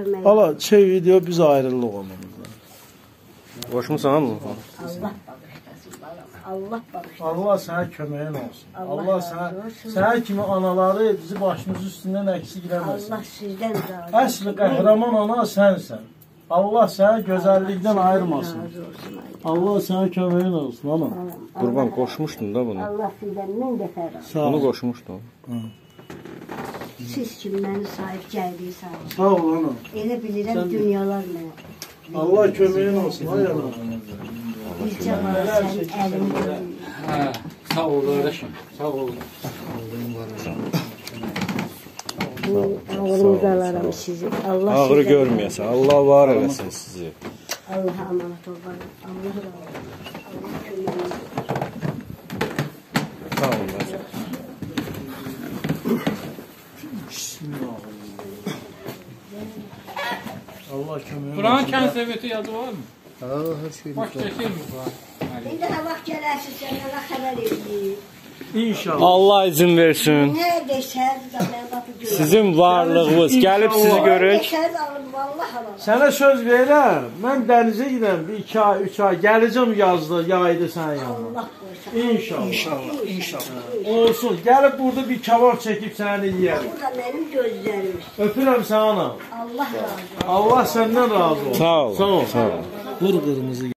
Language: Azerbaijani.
Valla şey video biz ayrılıq onunla. Qoşmusan mı? Allah. Allah bağışlasın. Allah sənə köməyin olsun. Allah sənə sənə kimi anaları bizi başımız üstündən əksik eləməsin. Allah sizden razı olsun. Əsl qəhrəman ana sənsən. Allah səni gözəllikdən ayırmasın. Allah sənə köməyin olsun ana. Qurban qoşmuşdun da bunu. Allah sizden min defa razı Bunu qoşmuşdun. Siz kim məni sahib gəldiyseniz. Sağ ol ana. Elə bilirəm Sən- dünyalar mənə. Allah köməyin olsun. Ay ana. Bircə var sən əlimi görmür. Ha, sağ ol kardeşim. Sağ ol. Ağrınızı alaram sizi. Allah Ağrı görməyəsən. Allah var eləsin sizi. Allah'a emanet ol bana. Allah razı olsun. Allah köməyiniz olsun. Sağ olun. Bacı. Allah köməyin Kur'an olsun. kent seviyeti yazı var mı? Ha, her şey Baş çekir mi Kur'an? İndi ha vaxt gələrsin sənə xəbər edeyim. İnşallah. Allah izin versin. Sizin varlığınız gəlib sizi görək. Sənə söz verirəm. Mən dənizə gedirəm bir 2 ay, 3 ay. Gələcəm yazda, yaydı sənin yanına. Allah qoysa. İnşallah. İnşallah. İnşallah. Olsun. Gəlib burada bir kabab çəkib səni yeyərik. Bu da mənim gözlərim. Öpürəm səni ana. Allah razı olsun. Allah səndən razı olsun. Sağ ol. Sağ ol. Sağ ol. Qır qırmızı